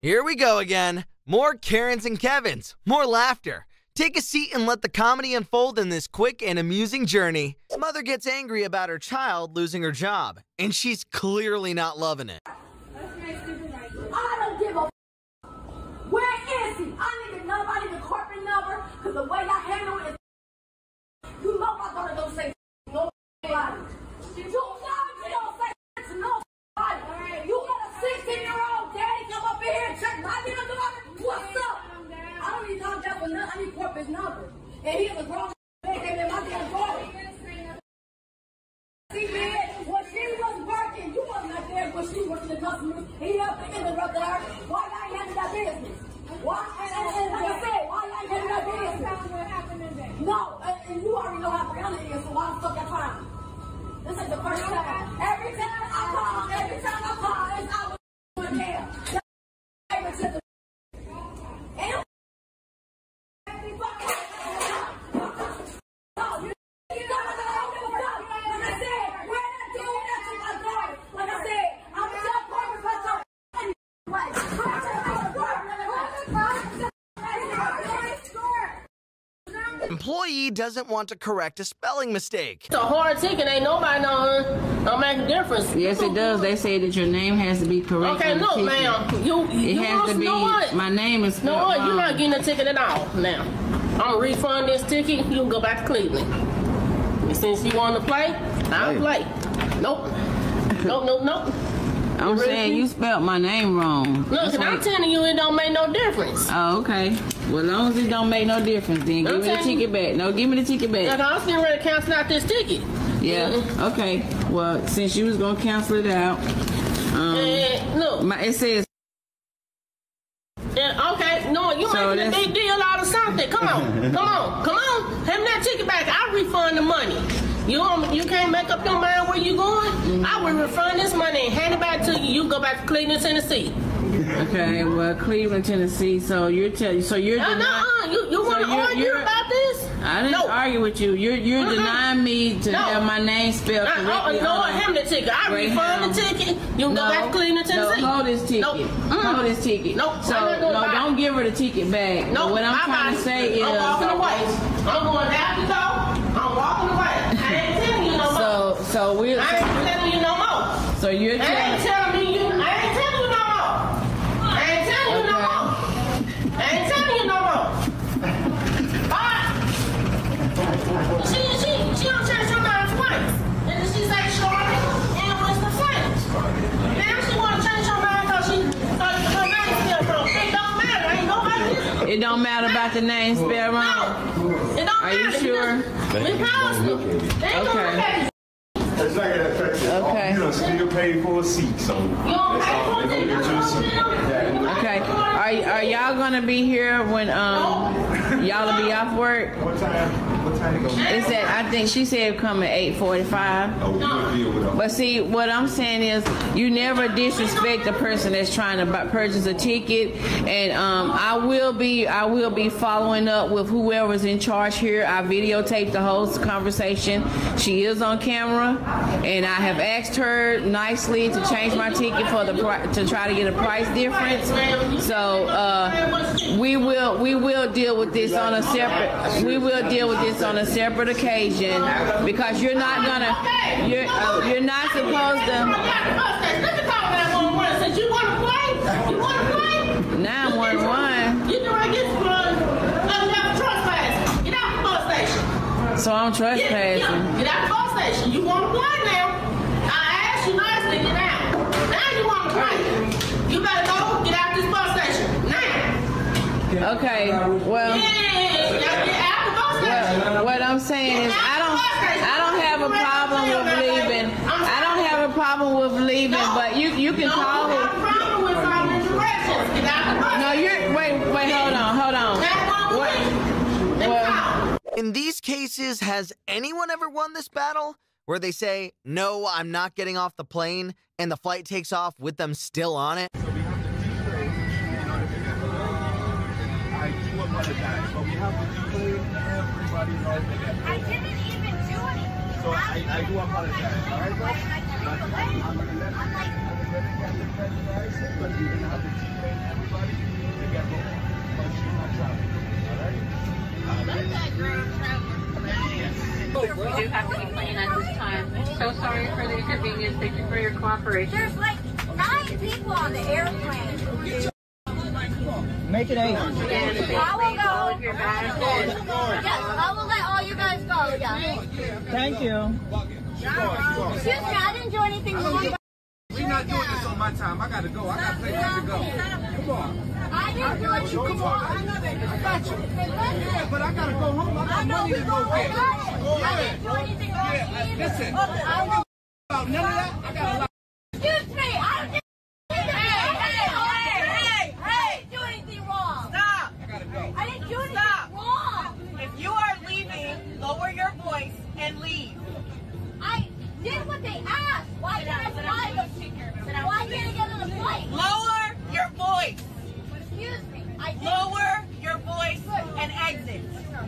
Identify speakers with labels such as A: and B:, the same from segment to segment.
A: Here we go again. More Karens and Kevins, more laughter. Take a seat and let the comedy unfold in this quick and amusing journey. Mother gets angry about her child losing her job, and she's clearly not loving it.
B: I don't give Where is he? I need. I need the corporate number because the way I handle it, you know say no. You know you don't say to nobody. You got a 16 year old daddy come up in here and check my damn daughter. What's up? I don't need no that for nothing. I need corporate number. And he's a grown man in my damn daughter. See, man, when she was working, you wasn't up there when she was the customers. He up and interrupted her. Why y'all handle that business? Why? And, and, and like I said, why y'all handle that business? No,
A: doesn't want to correct a spelling mistake.
C: It's a hard ticket. Ain't nobody know. Don't make a difference.
D: Yes, it does. They say that your name has to be correct.
C: Okay,
D: on the
C: look,
D: ticket.
C: ma'am. You,
D: It
C: you
D: has
C: want
D: to be.
C: know what?
D: My name is.
C: No,
D: spelled
C: what? You're not getting a ticket at all now. I'm gonna refund this ticket. You can go back to Cleveland. And Since you want to play, I'll play. Nope. Nope, nope, nope.
D: I'm
C: Really?
D: saying you spelled my name wrong.
C: Look,
D: That's
C: I'm telling you, it don't make no difference.
D: Oh, okay. Well, as long as it don't make no difference, then give
C: I'm
D: me the ticket back. No, give me the ticket
C: Like,
D: back.
C: I was getting ready to cancel out this ticket.
D: Yeah. Okay. Well, since you was gonna cancel it out, um,
C: And look,
D: my, it says
C: and, okay, no, you
D: So
C: making a big deal out of something. Come on, come on, come on. Hand me that ticket back. I'll refund the money. You don't, you can't make up your mind where you going.
D: Mm-hmm.
C: I will refund this money and hand it back to you. You go back to Cleveland, Tennessee.
D: okay. Well, Cleveland, Tennessee. So you're telling. So you're
C: No, no,
D: denying.
C: uh, you, you
D: So
C: want to argue about this?
D: I didn't
C: no.
D: argue with you. You're you're denying me to
C: No.
D: have my name spelled
C: Uh,
D: correctly.
C: oh, no,
D: on
C: hand me the ticket. I refund the ticket. You can
D: no,
C: go back to Cleveland, Tennessee.
D: No, hold this ticket.
C: Nope. Mm.
D: Hold this ticket.
C: Nope,
D: So
C: I'm
D: no, don't give her the ticket back.
C: No,
D: what I'm
C: bye
D: trying
C: bye.
D: to say is.
C: I'm walking away. I'm going the door. I'm walking away.
D: So so we're
C: I ain't telling you no more.
D: so you're
C: I ain't
D: telling.
C: telling me you. I ain't telling you no more. I ain't telling you no
D: Okay.
C: more. I ain't telling you no more. Bye. She she she don't change her mind twice. And then she say Charlotte and Winston French. Now she want to change her mind because she because her name still wrong. It don't matter. Ain't nobody listening.
D: It don't matter about the name spelled wrong.
C: No. It don't
D: Are you
C: matter.
D: sure?
C: We possible. They ain't gonna
D: Okay.
C: look at it.
E: Not gonna affect you.
D: Okay.
E: You don't still pay for a seat, so.
C: You don't pay it.
E: They're gonna get you a seat.
D: Okay. Are are y'all gonna be here when um y'all will be off work?
E: What time, what time you gonna?
D: Is that I think she said come at eight forty five.
E: Oh, we deal with them.
D: But see, what I'm saying is, you never disrespect the person that's trying to purchase a ticket, and um, I will be, I will be following up with whoever's in charge here. I videotaped the whole conversation. She is on camera, and I have asked her nicely to change my ticket for the to try to get a price difference. So uh, we will, we will deal with this on a separate, we will deal with this on a separate occasion because you're not gonna, you're, uh, you're not supposed to.
C: Let me call 911 since you want to play. You want to play?
D: 911.
C: You know I get run. I'm trespassing. Get out the bus station.
D: So I'm
C: Get,
D: trespassing.
C: get, get out the bus station. You want to play now? I asked you nicely. Get out. Now you want to play. You better go. Get out this bus station now.
D: Okay. Well,
C: Yeah, now get out the bus station.
D: well, what I'm saying is, I don't, I don't have a problem with leaving. I don't have a problem with leaving, but you, you can call
C: you
D: it.
C: problem with following directions. Get out the bus
D: No, you're. Wait, wait, hold on, hold on.
C: 911. Then
D: Well-
A: In these cases, has anyone ever won this battle? Where they say, no, I'm not getting off the plane, and the flight takes off with them still on it?
E: apologize, but we have to clean everybody knows that.
F: I didn't even do anything.
E: So I, I do apologize, all right,
F: guys?
E: But
F: we're
E: have to clean
F: everybody all
E: right? That girl. We do have to be clean at this time.
G: So sorry for the inconvenience. Thank you for your cooperation.
H: There's like nine people on the airplane.
I: Make it eight.
H: I will go.
G: of your bags.
H: Yes, I will let all you guys go. Yeah.
I: Thank you.
H: Excuse me, I didn't do anything wrong.
J: We're not doing this on my time. I gotta go. I gotta places to go. Come on.
H: I didn't do it. Come on. I got you.
J: Yeah, but I gotta go home. I got money to go get.
H: I didn't do anything wrong either.
J: Listen.
H: I will.
J: About none of that. I got a lot.
H: Excuse me, I didn't. Hey, hey, hey, hey, hey! Do anything wrong?
K: Stop.
J: I gotta go.
H: I didn't do anything
K: Stop.
H: wrong.
K: If you are leaving, lower your voice and leave.
H: I did what they asked. Why can't I fly the? Why can't I get on the flight?
K: Lower your voice.
H: Excuse me. I did.
K: Lower your voice and exit.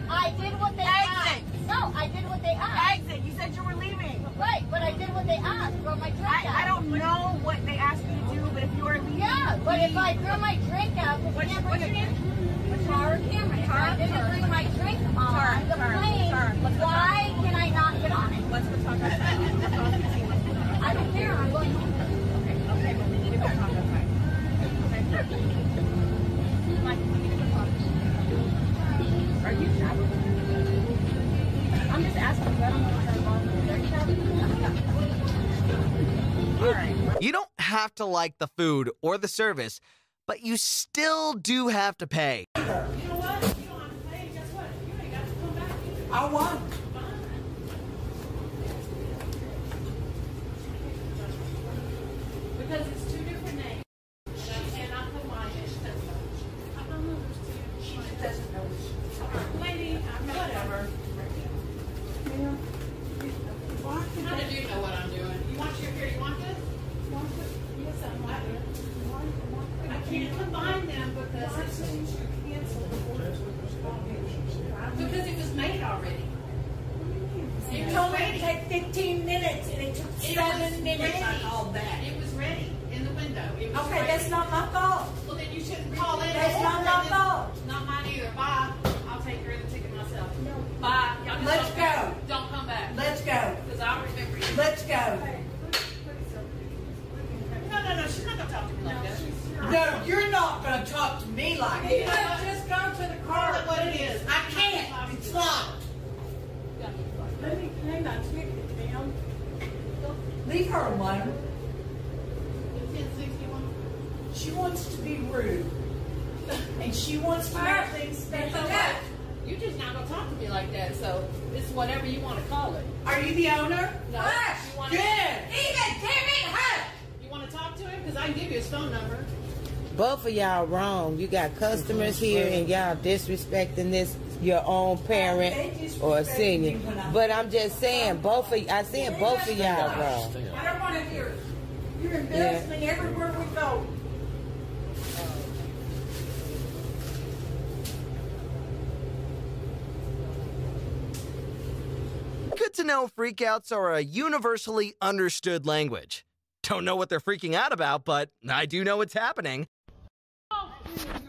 H: I did what they
K: Exit.
H: asked. No, I did what they asked.
K: Exit. You said you were leaving.
H: Right, but I did what they asked. Throw my drink out.
K: I, I don't know what they asked you to do, but if you are leaving,
H: Yeah, but if I throw my drink out, because
K: What's-
H: can't
K: what's
H: bring
K: your
H: it. Tara Cameron. If I didn't bring my drink on
K: Tara,
H: the
K: Tara,
H: plane,
K: Tara, let's go
H: why can I not get on it?
K: let's go talk outside. Let's go see what's
H: I don't care. I'm going home.
K: Okay, okay, but we need to go talk outside. Okay? Mike, we need to go talk. Are you traveling? I'm just asking because I don't know what's involved with it. Are you traveling? All right.
L: You don't have to like the food or the service, but you still do have to pay.
K: I won.
F: Because it's two different names. And I cannot combine it. I don't know there's two. She doesn't know. Lady, whatever. How did you know what I'm doing? You want your, here, you want this? You want this? Yes, I'm like it. I can't combine them because it's. Because it was made already.
K: You told me to take 15 minutes and it took
F: It
K: seven
F: was
K: minutes. I
F: ready.
K: called back.
F: It was ready in the window. It was
K: Okay,
F: ready.
K: that's not my fault.
F: Well, then you shouldn't call in.
K: That's not my fault.
F: Not mine either. Bye. I'll take care of the ticket myself. Bye. Y'all just
K: Let's
F: don't-
K: go.
F: Don't come back.
K: Let's go.
F: Because I'll remember you.
K: Let's go.
F: No, no, no. She's not gonna talk to me like that.
K: No, you're not going to talk to me like
F: You
K: that.
F: just go to the car. Call it what it is.
K: I can't. It's locked.
F: Let me hang on. Ticket, ma'am.
K: Leave her alone.
F: Ten sixty-one.
K: She wants to be rude. And she wants to make things
F: That's
K: special.
F: okay. You just not gonna talk to me like that. So it's whatever you want to call it.
K: Are you the owner?
F: No.
K: Hush.
F: You wanna-
K: Good. Even Timmy, hush.
F: You want to talk to him? Because I can give you his phone number.
M: Both of y'all wrong. You got customers mm-hmm. here and y'all disrespecting this your own parent or a senior. But I'm just saying both of I said both of y'all wrong.
K: I don't want to hear it. You're embarrassing me everywhere we go.
L: Good to know freakouts are a universally understood language. Don't know what they're freaking out about, but I do know it's happening. Thank you.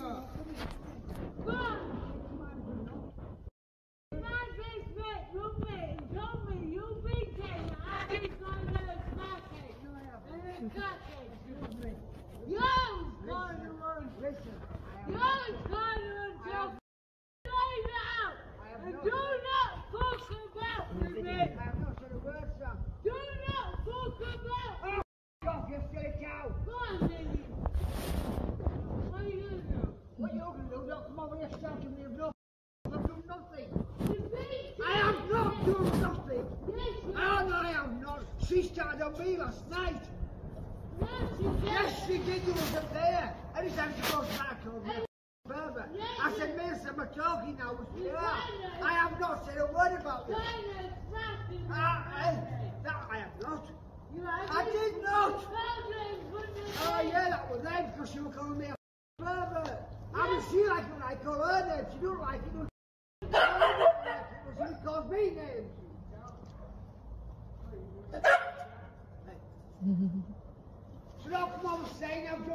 I: I am not doing nothing. Oh, no, I am not. She started on me last night. Yes, she did. You wasn't there. Every time she goes back over there. Further. I said, Mason, I'm talking now. She there? I have not said a word about this. Ah, I, that I have not. I did not. Oh, yeah, that was them because she was calling me a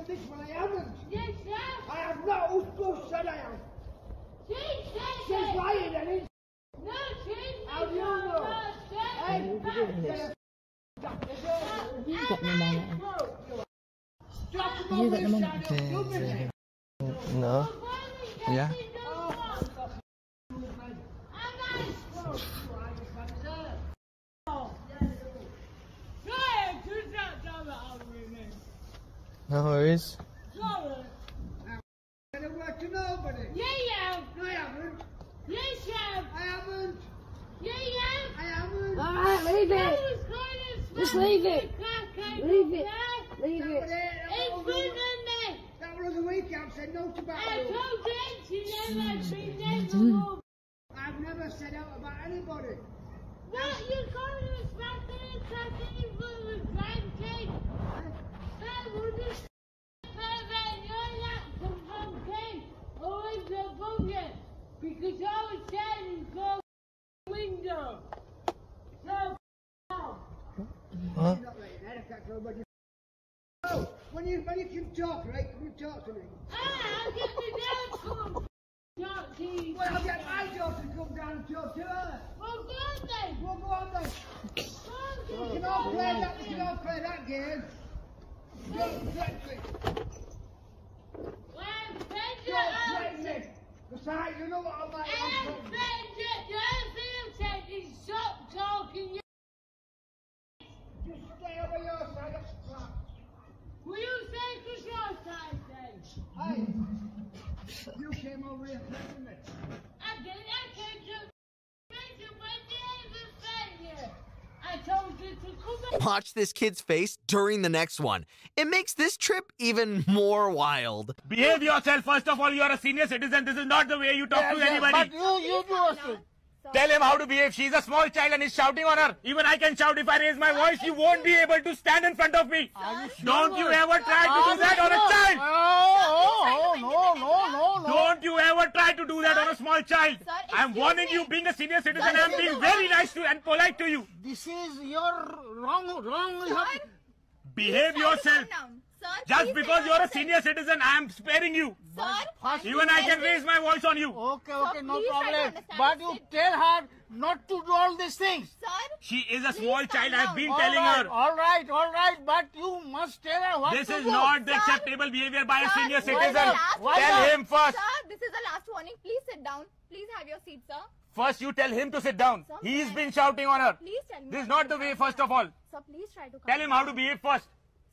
I: think when I haven't. Jesus! I have not. Who's said I have? Jesus! She's lying and it's. No, Jesus! How do you know? Hey, you got my mom. You got my
L: mom. Okay.
I: No.
L: Yeah.
B: Leave it. Just leave it. Leave it. Leave it.
I: it.
L: It's
I: That was
L: been
I: a-
L: on there.
I: That was a weekend. Said no
L: I told them to never been there before.
I: I've never said out about anybody.
L: What you call this fucking fucking for the grandkid? That would just pervert your lap from pumpkin always above you because I was standing for the window. So now.
N: Huh?
I: Not like that. I can't tell nobody. Oh, when you when you can talk, right? Can you talk to me?
L: Ah, I'll get the dad come. Not to you.
I: Well, I'll get my daughter to come down and talk to her.
L: Well, good then.
I: We'll go on then. We can all play that. We can all play that game. Don't threaten me.
L: Well, Benja,
I: Don't threaten me. Besides, you know what I'm like.
L: And
I: talking.
L: Benja, the other thing I'm saying is stop talking. You-
I: Just stay over your side of the track.
L: Will you say because your side then?
I: Hey, you came over here threatening me.
L: I did. I came to Benja, but they even. I told you to come.
A: Watch this kid's face during the next one. It makes this trip even more wild.
E: Behave yourself. First of all, you are a senior citizen. This is not the way you talk to anybody.
N: But you, you do also.
E: Tell him how to behave. She's a small child and he's shouting on her. Even I can shout if I raise my voice. You won't be able to stand in front of me. Don't you ever try to do that on a child.
N: Oh, no, no, no, no.
E: Don't you ever try to do that on a small child. I'm warning you, being a senior citizen, I'm being very nice to and polite to you.
N: This is your wrong, wrong.
O: Sir,
E: Behave
O: please try to
E: yourself.
O: Calm down. Sir,
E: Just because you're a senior citizen, I'm sparing you.
O: Sir,
E: Even I can raise my voice on you.
N: Okay, okay, no
O: please try to
N: problem.
O: understand.
N: But you
O: Sit-
N: tell her not to do all these things.
O: Sir,
E: She is a small
O: calm
E: child.
O: down.
E: I've been
N: All
E: telling
N: right,
E: her.
N: All right, all right, but you must tell her what
E: This
N: to
E: is
N: do.
E: not the
O: Sir.
E: acceptable behavior by a senior
O: why
E: citizen.
O: the last
N: Why
E: Tell
N: not?
E: him first.
O: sir, this is the last warning. Please sit down. Please have your seat, sir.
E: First, you tell him to sit down.
O: Sir,
E: He's
O: may I-
E: been shouting on her.
O: Please tell me.
E: This is not the way, first of all.
O: concern. Sir, please try to calm
E: Tell him how to
O: down.
E: behave first.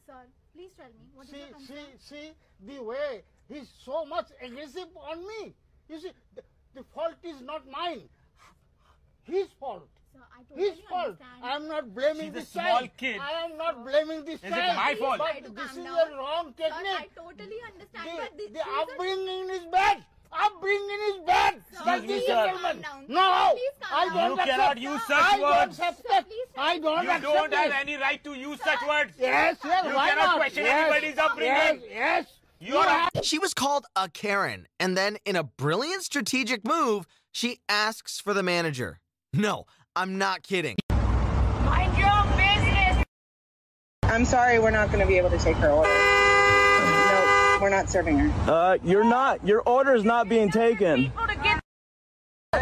O: Sir, please tell me. What is
N: See,
O: your
N: see, see the way he's so much aggressive on me. You see, the, the fault is not mine. His fault.
O: Sir, I totally
N: His fault.
O: understand.
N: I am not blaming
E: She's a
N: this
E: small
N: child.
E: kid.
N: I am not blaming this
E: Is it
N: child.
E: my fault?
N: But this is
O: down.
N: a wrong
O: Sir, I
N: technique.
O: totally understand,
N: The,
O: but this,
N: the upbringing is bad. Upbringing is bad.
O: Sir,
N: That's
E: please
N: the
E: calm
N: gentleman.
O: down.
N: No, I
O: down.
N: don't
E: You
N: accept.
E: cannot use such
N: I don't
E: words.
N: accept
O: Sir,
N: it.
O: please tell
N: I don't
E: You
N: accept
E: don't have
N: it.
E: any right to use such words.
N: Yes, yes,
E: You
N: why
E: cannot
N: not?
E: question
N: yes,
E: anybody's upbringing.
N: Yes, yes.
E: You are
A: She was called a Karen, and then in a brilliant strategic move, she asks for the manager. No, I'm not kidding.
L: Mind your own business.
H: I'm sorry, we're not going to be able to take her order. No, we're not serving her.
P: Uh, you're not. Your order is not being taken.
L: People to get. Chill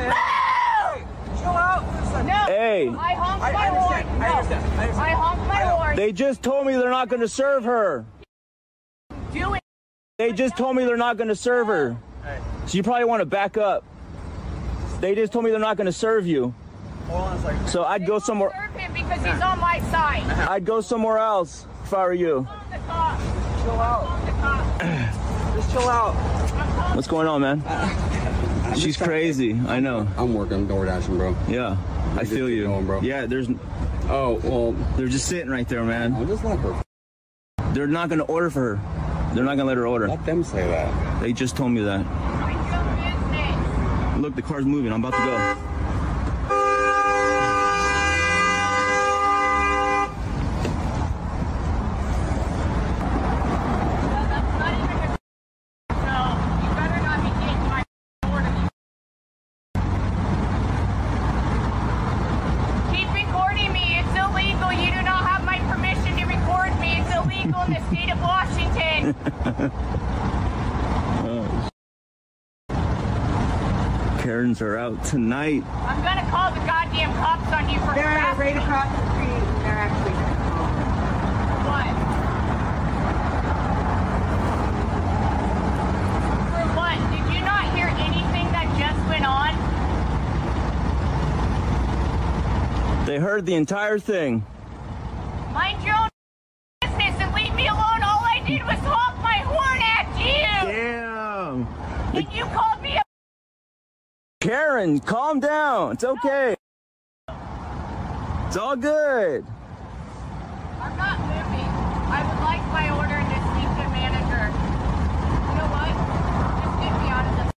L: out. No.
P: Hey,
L: I honked my horn. No. I honked my horn.
P: they just told me they're not going to serve her.
L: Do it.
P: They just told me they're not going to serve her. So you probably want to back up. They just told me they're not going to serve you. So I'd go somewhere.
L: Serve him because he's on my side.
P: I'd go somewhere else if I were you.
L: The. Chill out.
P: Just chill out. What's going on, man? Uh, She's crazy. I know.
Q: I'm working door dashing, bro.
P: Yeah, I feel you.
Q: going, bro.
P: Yeah, there's.
Q: Oh well,
P: They're just sitting right there, man.
Q: I'll just let her.
P: They're not going to order for her. They're not going to let her order.
Q: Let them say that.
P: They just told me that.
L: Mind your business.
P: Look, the car's moving. I'm about to go. are out tonight.
L: I'm gonna call the goddamn cops on you for
H: They're right across the street. They're actually
L: that?
P: They heard the entire thing.
F: Mind your own business and leave me alone. All I did was honk my horn at you.
P: Damn.
F: And you call me
P: calm down. It's okay. It's all good.
F: I'm not moving. I would like my order and to speak to manager. You know what? Just get me out of this.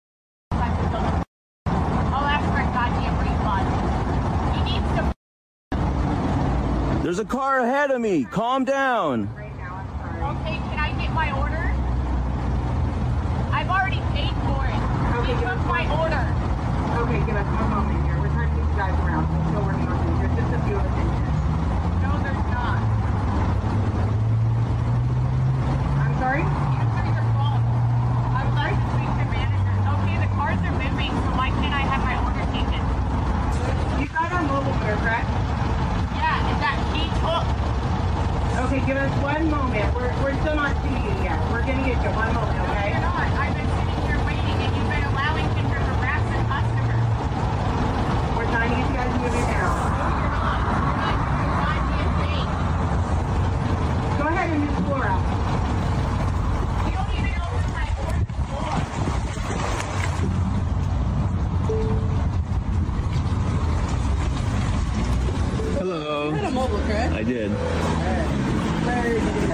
F: I'll ask for a goddamn refund. He needs to.
P: There's a car ahead of me. Calm down.
F: Right now, Okay, can I get my order? I've already paid for it. Okay, he took my order.
H: Okay, give us one moment here. We're trying to get you guys around. Still working on. There's just a few other things.
F: No, there's not.
H: I'm sorry?
F: Answer your phone. I would like to speak manager. Okay, the cars are moving, so why can't I have my order taken?
H: You got our mobile order, correct?
F: Yeah, is that key?
H: Okay, give us one moment. We're, we're still not seeing you yet. We're gonna get you one moment, okay?
F: You're not. I've been sitting here waiting, and you've been allowing him to harass the customers.
H: We're trying to get you guys moving now. Go ahead and move the floor out.
F: You don't even open my order floor.
P: Hello.
D: You had a mobile, correct?
P: I did.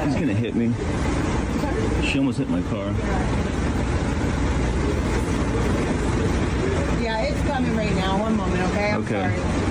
P: He's gonna hit me. She almost hit my car.
H: Yeah, it's coming right now. One moment, okay? I'm
P: Okay.
H: sorry.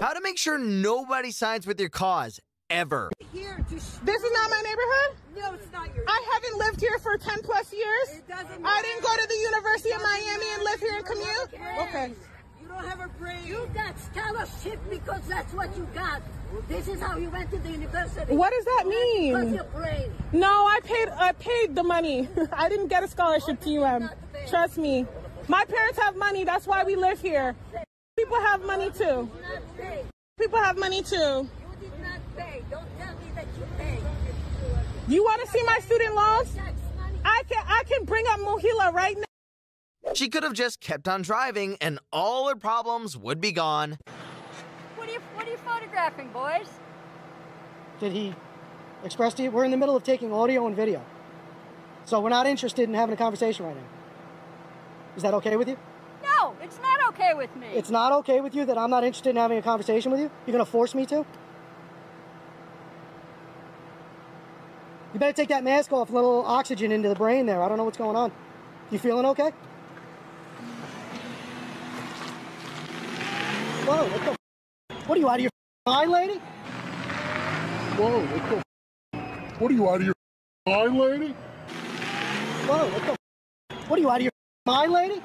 A: How to make sure nobody sides with your cause, ever.
R: This is not my neighborhood?
B: No, it's not your
R: I haven't lived here for 10 plus years.
B: It doesn't Matter.
R: I didn't go to the University of
B: Doesn't
R: Miami and live here and commute. Okay.
B: You don't have a brain. You got scholarship because that's what you got. This is how you went to the university.
R: What does that mean?
B: Because your brain.
R: No, I paid I paid the money. I didn't get a scholarship to UM. Trust me. My parents have money. That's why we live here. People have money too. People have money too.
B: You did not pay. Don't tell me that you paid.
R: You want to see my student loans? I can I can bring up MOHELA right now.
A: She could have just kept on driving and all her problems would be gone.
S: What are you What are you photographing, boys?
T: Did he express to you? We're in the middle of taking audio and video. So we're not interested in having a conversation right now. Is that okay with you?
S: No, it's not okay with me.
T: It's not okay with you that I'm not interested in having a conversation with you? You're going to force me to? You better take that mask off, a little oxygen into the brain there. I don't know what's going on. You feeling okay? Whoa, what the f- What are you out of your mind, lady? Whoa, what the f- What are you out of your mind, lady? Whoa, what the f- What are you out of your mind, lady?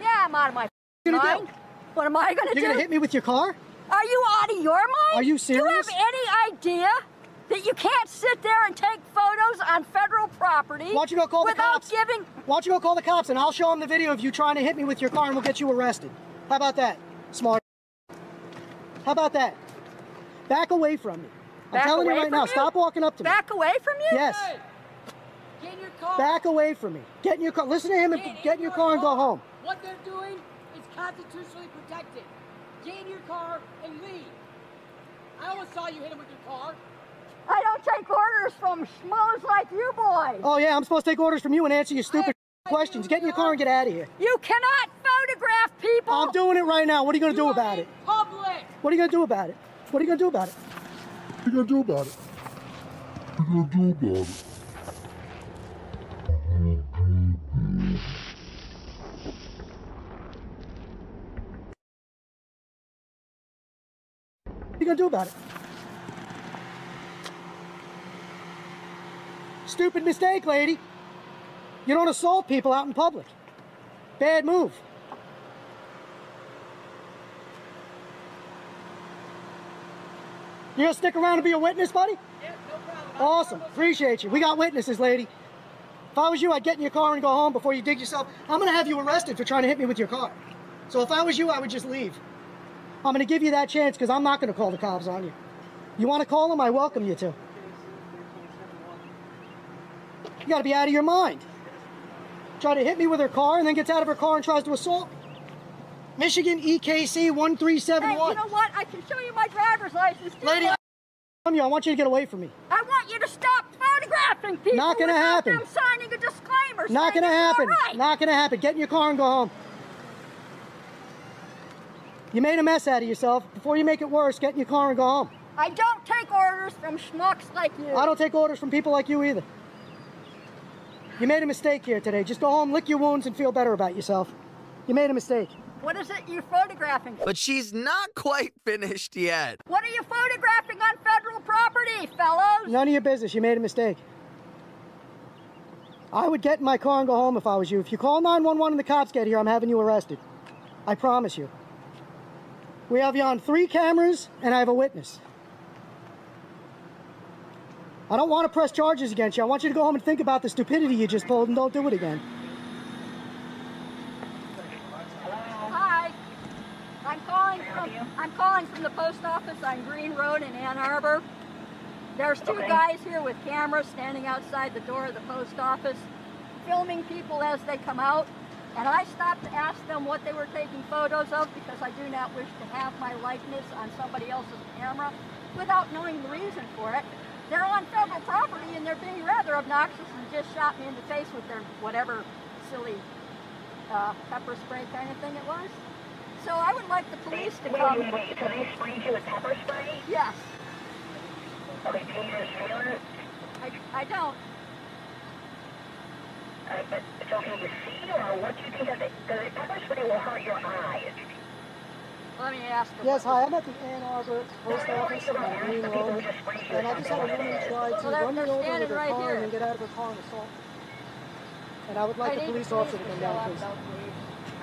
S: Yeah, I'm out of my
T: What
S: mind.
T: do?
S: What am I gonna do?
T: You're gonna hit me with your car?
S: Are you out of your mind?
T: Are you serious?
S: Do you have any idea that you can't sit there and take photos on federal property
T: Why don't you go call the
S: without
T: cops?
S: giving?
T: Why don't you go call the cops and I'll show them the video of you trying to hit me with your car and we'll get you arrested. How about that? Smart. How about that? Back away from me. I'm
S: Back
T: telling you right now,
S: you?
T: stop walking up to me.
S: Back away from you?
T: Yes.
S: Get in your car.
T: Back away from me. Get in your car. Listen to him and get in your car and go home.
S: What they're doing is constitutionally protected. Get in your car and leave. I almost saw you hit him with your car. I don't take orders from schmoes like you boys.
T: Oh yeah, I'm supposed to take orders from you and answer your stupid questions. Get in your car and get out of here.
S: You cannot photograph people.
T: I'm doing it right now. What are you gonna do about it?
S: Public.
T: What are you gonna do about it? What are you gonna do about it? What are you gonna do about it? What are you gonna do about it? What are you gonna do about it? Stupid mistake, lady. You don't assault people out in public. Bad move. You gonna stick around and be a witness, buddy? Yeah, no problem. Awesome. Appreciate you. We got witnesses, lady. If I was you, I'd get in your car and go home before you dig yourself. I'm gonna have you arrested for trying to hit me with your car. So if I was you, I would just leave. I'm gonna give you that chance because I'm not gonna call the cops on you. You wanna call them? I welcome you to. You got to be out of your mind. Try to hit me with her car and then gets out of her car and tries to assault me. Michigan EKC 1371.
S: Hey, you know what? I can show you my driver's license. too.
T: Lady, I'm you. I want you to get away from me.
S: I want you to stop photographing people.
T: Not gonna happen.
S: I'm signing a disclaimer.
T: Not gonna happen.
S: right.
T: Not gonna happen. Get in your car and go home. You made a mess out of yourself. Before you make it worse, get in your car and go home.
S: I don't take orders from schmucks like you.
T: I don't take orders from people like you either. You made a mistake here today. Just go home, lick your wounds, and feel better about yourself. You made a mistake.
S: What is it you're photographing?
A: But she's not quite finished yet.
S: What are you photographing on federal property, fellows?
T: None of your business. You made a mistake. I would get in my car and go home if I was you. If you call 911 and the cops get here, I'm having you arrested. I promise you. We have you on three cameras, and I have a witness. I don't want to press charges against you. I want you to go home and think about the stupidity you just pulled and don't do it again.
S: Hi. I'm calling from I'm calling from the post office on Green Road in Ann Arbor. There's two guys here with cameras standing outside the door of the post office, filming people as they come out. And I stopped to ask them what they were taking photos of because I do not wish to have my likeness on somebody else's camera without knowing the reason for it. They're on federal property and they're being rather obnoxious and just shot me in the face with their whatever silly uh, pepper spray kind of thing it was. So I would like the police to
U: Wait,
S: come.
U: wait, wait, so they sprayed you with pepper spray?
S: Yes.
U: Okay, can you just feel it?
S: I, I don't.
U: Uh, but, so can you see, or what do you think of it? Because pepper spray will hurt your eyes.
S: Let me ask them.
T: Yes, hi. I'm at the Ann Arbor Post Office on Green Road, and I just had a woman try to
S: Well,
T: run me over with
S: standing
T: her
S: right
T: car
S: here.
T: and get out of her car and assault me. And I would like
S: I
T: the police officer to come down,
S: up,
T: please.
S: though, please.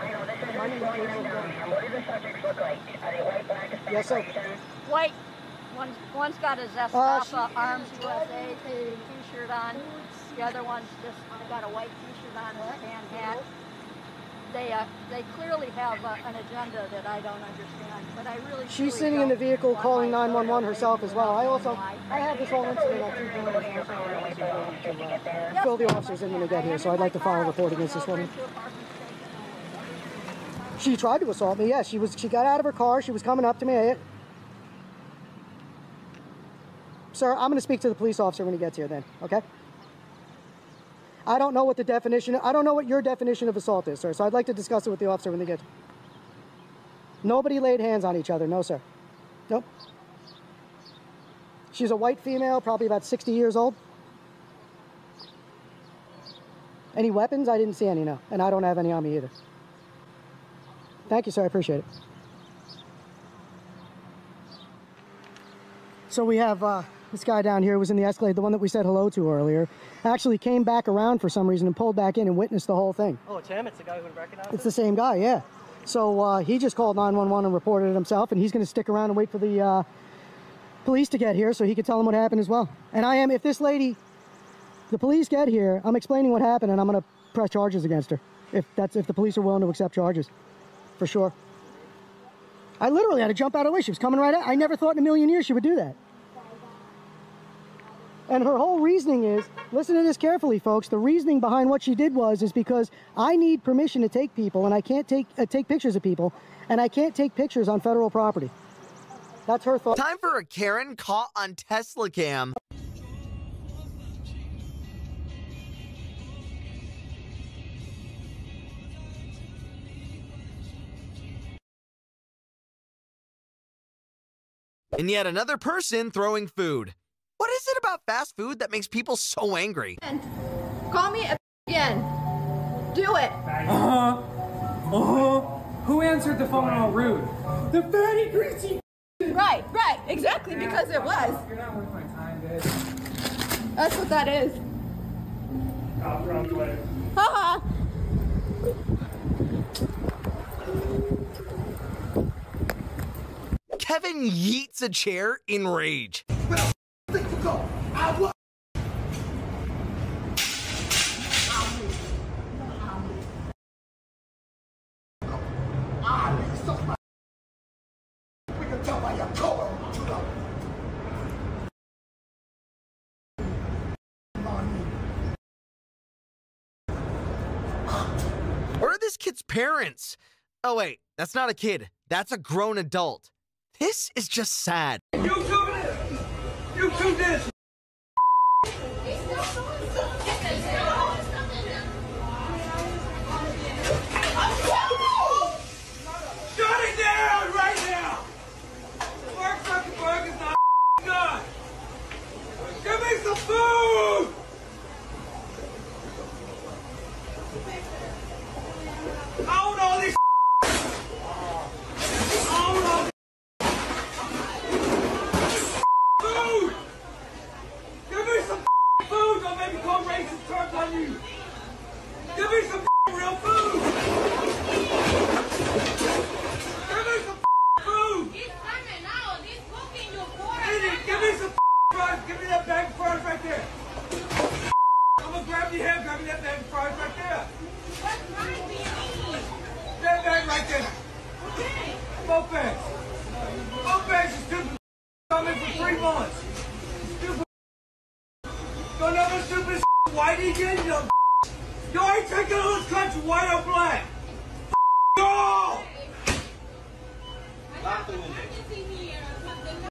U: I know,
T: My name is
U: slowing
T: Jason
U: them down.
T: Brown.
U: What do the subjects look like? Are they white, black,
T: Yes, sir.
S: White. One's, one's got a
T: Uh,
S: Zastava Arms USA t-shirt on. The other one's just got a white t-shirt on and a tan hat. They, uh, they clearly have uh, an agenda that I don't understand, but I really.
T: She's sitting in the vehicle calling 911 herself as well. I also. I have this whole incident on two cameras. I was going to uh, fill the officers in when they get here, so I'd like to file a report against this woman. She tried to assault me. Yes, she was. She got out of her car. She was coming up to me. I- Sir, I'm going to speak to the police officer when he gets here. Then, okay? I don't know what the definition. I don't know what your definition of assault is, sir. So I'd like to discuss it with the officer when they get. Nobody laid hands on each other. No, sir. Nope. She's a white female, probably about 60 years old. Any weapons? I didn't see any, no. And I don't have any on me either. Thank you, sir. I appreciate it. So we have uh, this guy down here was in the Escalade, the one that we said hello to earlier, actually came back around for some reason and pulled back in and witnessed the whole thing.
V: Oh, it's him? It's the guy who recognized
T: It's the same guy, yeah. So uh, he just called 911 and reported it himself, and he's going to stick around and wait for the uh, police to get here so he could tell them what happened as well. And I am, if this lady, the police get here, I'm explaining what happened, and I'm going to press charges against her. If that's if the police are willing to accept charges, for sure. I literally had to jump out of the way. She was coming right at. I never thought in a million years she would do that. And her whole reasoning is, listen to this carefully, folks. The reasoning behind what she did was is because I need permission to take people, and I can't take uh, take pictures of people, and I can't take pictures on federal property. That's her thought.
A: Time for a Karen caught on Tesla cam. And yet another person throwing food. What is it about fast food that makes people so angry?
W: Call me again. Do it.
K: Uh huh. Uh huh. Who answered the phone all rude? The fatty greasy.
W: Right, right, exactly, because it was.
K: You're not worth my time, bitch.
W: That's what that is. Haha.
A: Kevin yeets a chair in rage. kid's parents. Oh, wait, that's not a kid. That's a grown adult. This is just sad.
X: You
Y: do
X: this. You
Y: do this.